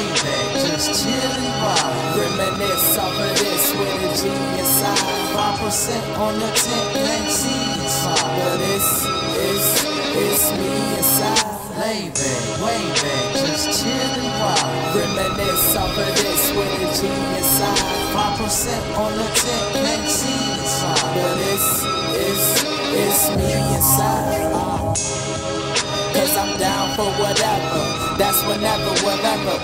baby, just chillin' while reminisce off of this with a G inside. Five percent on the tip, black seeds, but it's it's it's me inside. Lay back, way back, just chillin' while reminisce off of this with a G inside. Five percent on the tip, black seeds, but it's it's it's me inside. Uh, Cause I'm down for whatever. That's whenever, whatever.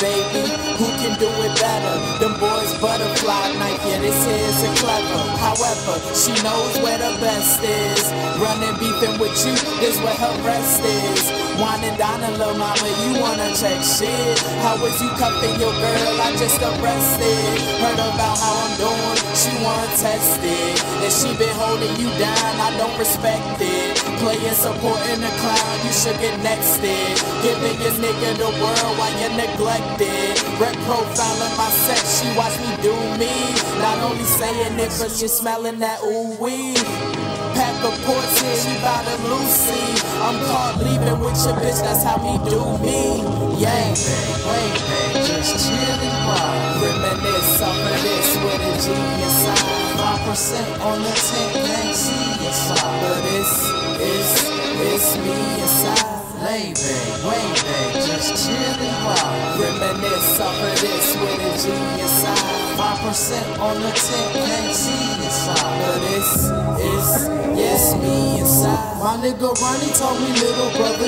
Baby, who can do it better? Them boys butterfly knife, yeah, this is a clever. However, she knows where the best is. Running, beefing with you is where her rest is. Winding down a little mama, you wanna check shit. How was you cuffing your girl? I just arrested. Heard about how I'm doing, she wanna test it. If she been holding you down, I don't respect it. Playing support in the clown, you should get nexted. Giving your nigga the world while you're neglected. Red profile in my sex, she watch me do me. Not only saying it, but she smelling that ooh wee. Pack of ports she bout a Lucy. I'm caught leaving with your bitch, that's how we do me. Yeah, back, just chillin' wild. Reminisce inside. 5% on the 10 can't see inside. But it's, it's, it's me. Lay back, way back, just this with inside. 5% on the 10 can't see inside. But it's, it's, yes, me. My nigga Ronnie told me, little brother.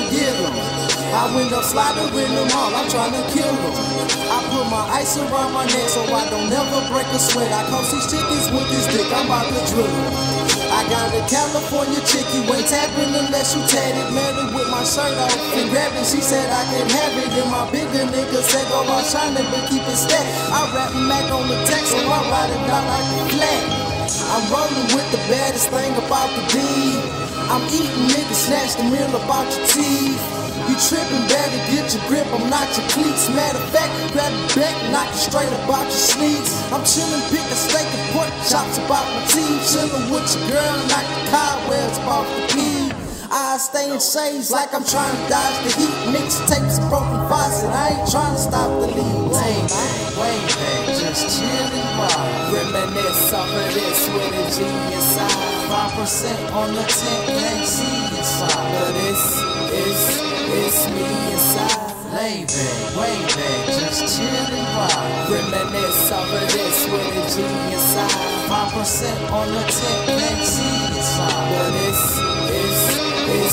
Went up sliding with them all, I'm trying to kill them. I put my ice around my neck so I don't never break a sweat. I coach these chickens with this dick, I'm about to drill. I got a California chick, you ain't tapping unless you tatted. Married with my shirt off and grabbing, she said I can have it. And my bigger nigga said go out shining, but keep it stacked. I rap Mac on the text, so I ride it down like a flat. I'm rolling with the baddest thing about the beat. I'm eating niggas, snatch the meal about your teeth. You tripping, better get your grip, I'm not your cleats. Matter of fact, grab your back, knock you straight about your sneaks. I'm chillin', pick a steak and pork chops about my teeth. Chillin' with your girl, knock the cobwebs off the key. I stay in shades like I'm trying to dodge the heat. Mixtapes, broken faucet, I ain't trying to stop the lead. Back, way back, just chillin' wild. Reminisce off of this with a G inside. 5% on the 10 can't see inside. But it's, it's, it's me inside. Lay back, way back, just chillin' wild. Reminisce off of this with a G inside. 5% on the 10 can't see inside. But it's, it's, it's